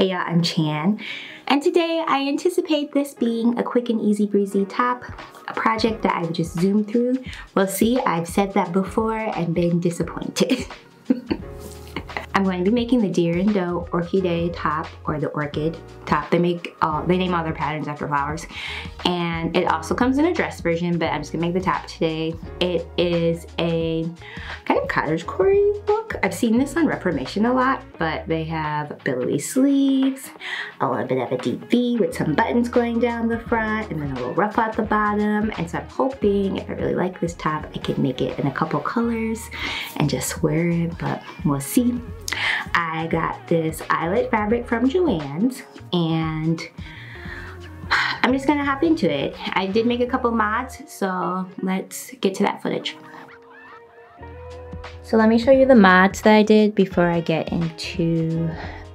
Hey y'all, I'm Chann. And today I anticipate this being a quick and easy breezy top, a project that I would just zoom through. We'll see, I've said that before and been disappointed. I'm going to be making the Deer and Doe Orchidee top or the Orchid top. They make all, they name all their patterns after flowers. And it also comes in a dress version, but I'm just gonna make the top today. It is a kind of cottage core I've seen this on Reformation a lot, but they have billowy sleeves, a little bit of a deep V with some buttons going down the front, and then a little ruff at the bottom. And so I'm hoping if I really like this top, I can make it in a couple colors and just wear it, but we'll see. I got this eyelet fabric from Joann's and I'm just gonna hop into it. I did make a couple mods, so let's get to that footage. So let me show you the mods that I did before I get into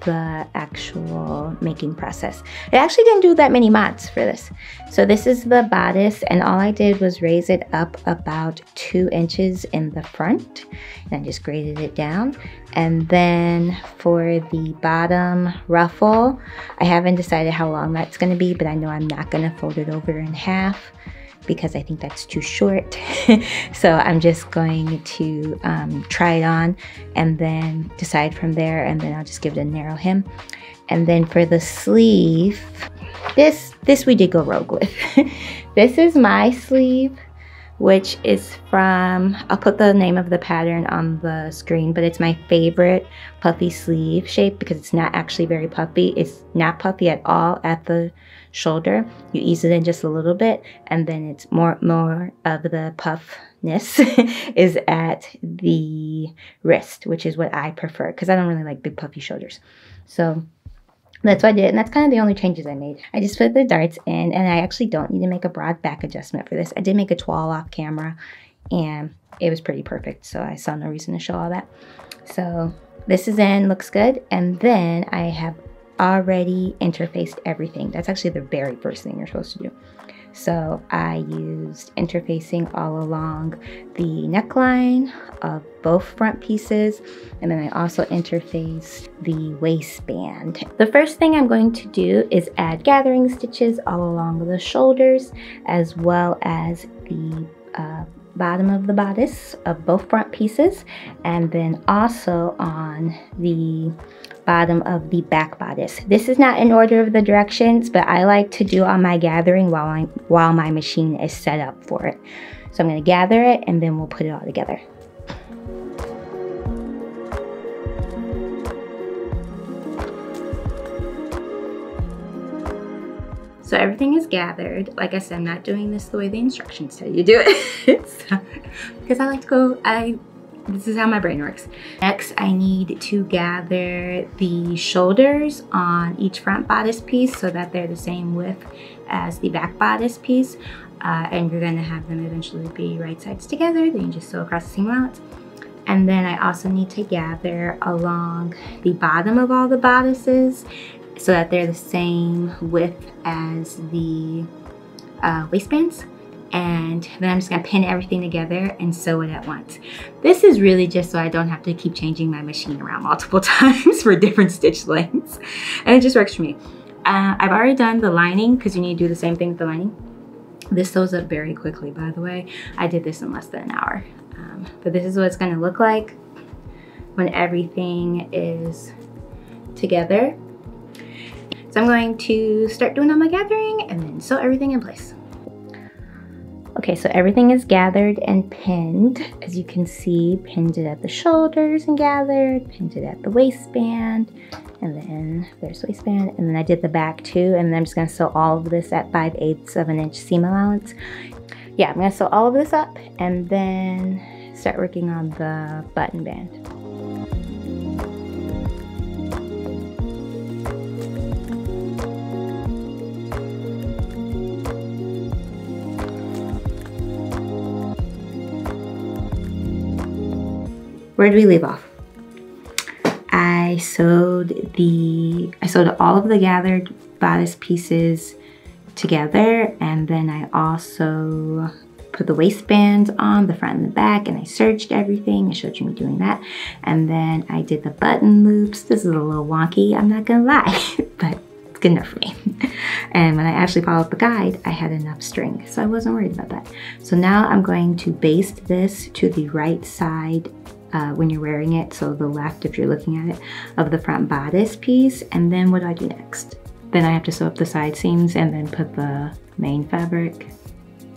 the actual making process. I actually didn't do that many mods for this. So this is the bodice and all I did was raise it up about two inches in the front and I just graded it down. And then for the bottom ruffle, I haven't decided how long that's gonna be, but I know I'm not gonna fold it over in half because I think that's too short. so I'm just going to um, try it on and then decide from there and then I'll just give it a narrow hem. And then for the sleeve, this, this we did go rogue with. this is my sleeve which is from, I'll put the name of the pattern on the screen, but it's my favorite puffy sleeve shape because it's not actually very puffy. It's not puffy at all at the shoulder. You ease it in just a little bit and then it's more, more of the puffness is at the wrist, which is what I prefer because I don't really like big puffy shoulders. So that's what I did, and that's kind of the only changes I made. I just put the darts in, and I actually don't need to make a broad back adjustment for this. I did make a toile off camera, and it was pretty perfect, so I saw no reason to show all that. So this is in, looks good, and then I have already interfaced everything. That's actually the very first thing you're supposed to do. So I used interfacing all along the neckline of both front pieces and then I also interfaced the waistband. The first thing I'm going to do is add gathering stitches all along the shoulders as well as the uh, bottom of the bodice of both front pieces and then also on the bottom of the back bodice. This is not in order of the directions, but I like to do all my gathering while, I, while my machine is set up for it. So I'm gonna gather it and then we'll put it all together. So everything is gathered. Like I said, I'm not doing this the way the instructions tell you do it. because I like to go, I this is how my brain works. Next, I need to gather the shoulders on each front bodice piece so that they're the same width as the back bodice piece. Uh, and you're gonna have them eventually be right sides together. Then you just sew across the seam allowance. And then I also need to gather along the bottom of all the bodices so that they're the same width as the uh, waistbands and then I'm just gonna pin everything together and sew it at once. This is really just so I don't have to keep changing my machine around multiple times for different stitch lengths. And it just works for me. Uh, I've already done the lining because you need to do the same thing with the lining. This sews up very quickly, by the way. I did this in less than an hour. Um, but this is what it's gonna look like when everything is together. So I'm going to start doing all my gathering and then sew everything in place. Okay, so everything is gathered and pinned. As you can see, pinned it at the shoulders and gathered, pinned it at the waistband, and then there's waistband, and then I did the back too, and then I'm just gonna sew all of this at 5 eighths of an inch seam allowance. Yeah, I'm gonna sew all of this up and then start working on the button band. Where did we leave off? I sewed the, I sewed all of the gathered bodice pieces together and then I also put the waistbands on the front and the back and I serged everything. I showed you me doing that. And then I did the button loops. This is a little wonky, I'm not gonna lie, but it's good enough for me. and when I actually followed the guide, I had enough string, so I wasn't worried about that. So now I'm going to baste this to the right side uh, when you're wearing it, so the left if you're looking at it, of the front bodice piece. And then what do I do next? Then I have to sew up the side seams and then put the main fabric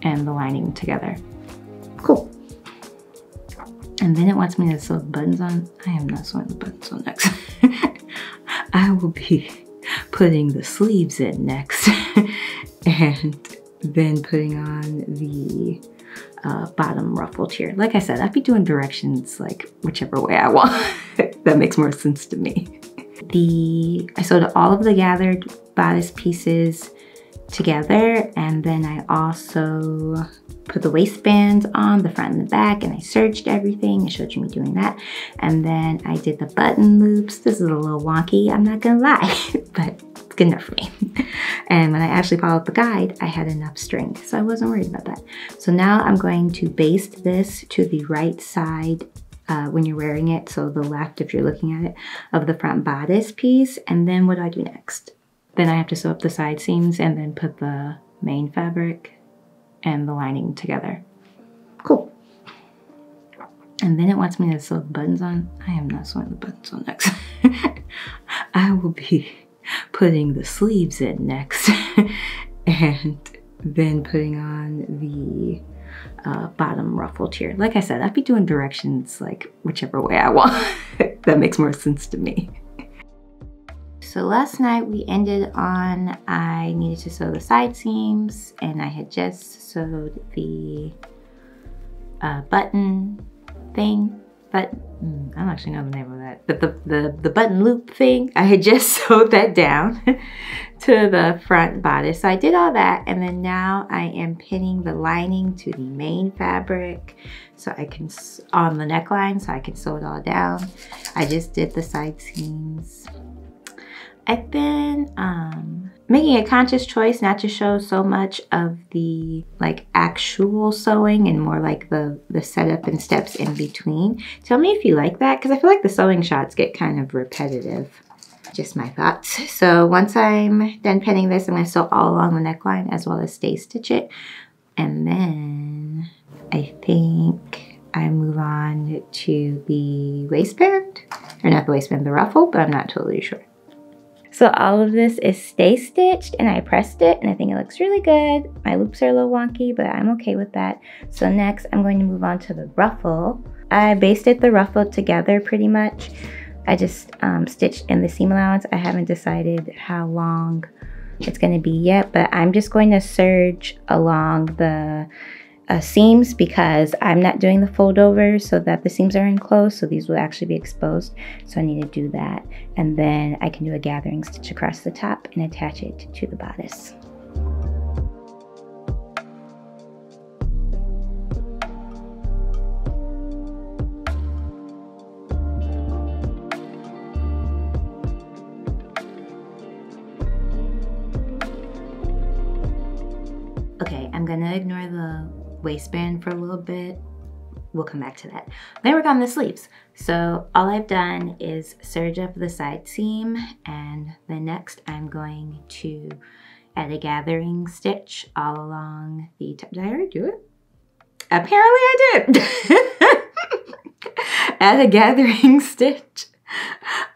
and the lining together. Cool. And then it wants me to sew the buttons on. I am not sewing the buttons on next. I will be putting the sleeves in next and then putting on the uh, bottom ruffled here. Like I said, I'd be doing directions like whichever way I want. that makes more sense to me. The I sewed all of the gathered bodice pieces together and then I also put the waistbands on the front and the back and I serged everything. I showed you me doing that. And then I did the button loops. This is a little wonky, I'm not gonna lie, but it's good enough for me. And when I actually followed the guide, I had enough string, so I wasn't worried about that. So now I'm going to baste this to the right side uh, when you're wearing it, so the left if you're looking at it, of the front bodice piece. And then what do I do next? Then I have to sew up the side seams and then put the main fabric and the lining together. Cool. And then it wants me to sew the buttons on. I am not sewing the buttons on next. I will be putting the sleeves in next and then putting on the uh, bottom ruffled here. Like I said, I'd be doing directions like whichever way I want. that makes more sense to me. So last night we ended on, I needed to sew the side seams and I had just sewed the uh, button thing, but mm, I don't actually know the name of that, but the, the, the button loop thing, I had just sewed that down to the front bodice. So I did all that and then now I am pinning the lining to the main fabric so I can, on the neckline, so I can sew it all down. I just did the side seams I've been um, making a conscious choice not to show so much of the like actual sewing and more like the, the setup and steps in between. Tell me if you like that because I feel like the sewing shots get kind of repetitive. Just my thoughts. So once I'm done pinning this, I'm going to sew all along the neckline as well as stay stitch it. And then I think I move on to the waistband. Or not the waistband, the ruffle, but I'm not totally sure. So all of this is stay stitched and I pressed it and I think it looks really good. My loops are a little wonky, but I'm okay with that. So next I'm going to move on to the ruffle. I basted the ruffle together pretty much. I just um, stitched in the seam allowance. I haven't decided how long it's going to be yet, but I'm just going to serge along the uh, seams because I'm not doing the fold over so that the seams are enclosed so these will actually be exposed so I need to do that and then I can do a gathering stitch across the top and attach it to the bodice. Okay, I'm gonna ignore the waistband for a little bit. We'll come back to that. Then work on the sleeves. So all I've done is serge up the side seam and then next I'm going to add a gathering stitch all along the top. Did I already do it? Apparently I did. add a gathering stitch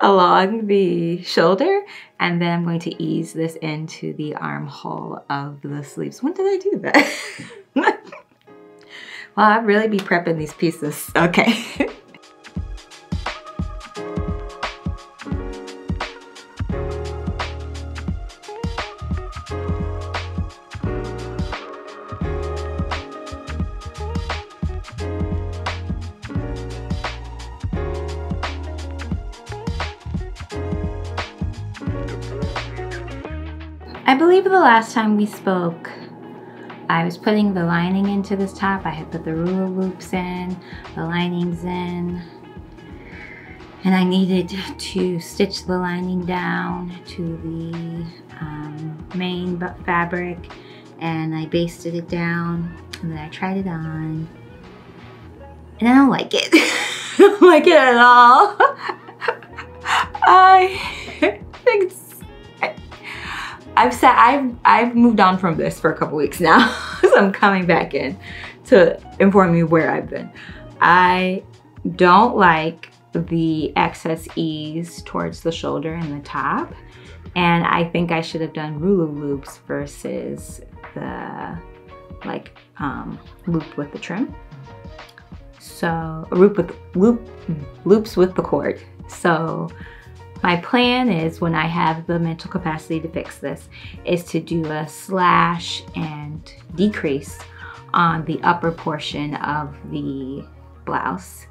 along the shoulder and then I'm going to ease this into the armhole of the sleeves. When did I do that? Well, I'd really be prepping these pieces. Okay. I believe the last time we spoke, I was putting the lining into this top. I had put the ruler loops in, the linings in, and I needed to stitch the lining down to the um, main fabric and I basted it down and then I tried it on and I don't like it. I don't like it at all. I think I've said I've I've moved on from this for a couple weeks now. so I'm coming back in to inform you where I've been. I don't like the excess ease towards the shoulder and the top. And I think I should have done rouleau loops versus the like um, loop with the trim. So loop with loop loops with the cord. So my plan is when I have the mental capacity to fix this is to do a slash and decrease on the upper portion of the blouse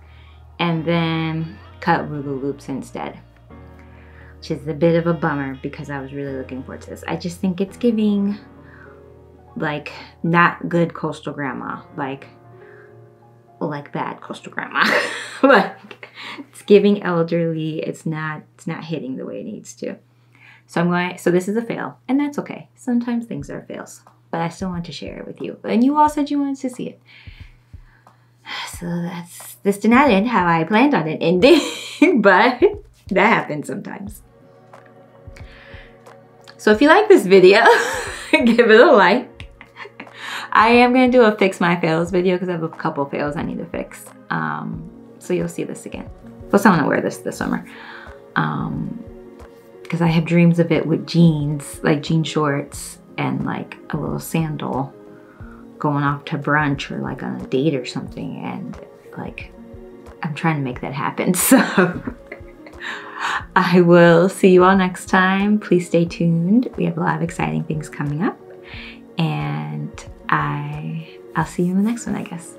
and then cut rouleau loops instead. Which is a bit of a bummer because I was really looking forward to this. I just think it's giving like not good coastal grandma, like like bad coastal grandma. like giving elderly, it's not it's not hitting the way it needs to. So I'm going so this is a fail, and that's okay. Sometimes things are fails. But I still want to share it with you. And you all said you wanted to see it. So that's this did not end how I planned on it ending, but that happens sometimes. So if you like this video, give it a like. I am going to do a fix my fails video because I have a couple fails I need to fix. Um, so you'll see this again. Plus I want to wear this this summer. Um, because I have dreams of it with jeans, like jean shorts and like a little sandal going off to brunch or like on a date or something and like I'm trying to make that happen. So I will see you all next time. Please stay tuned. We have a lot of exciting things coming up and I I'll see you in the next one I guess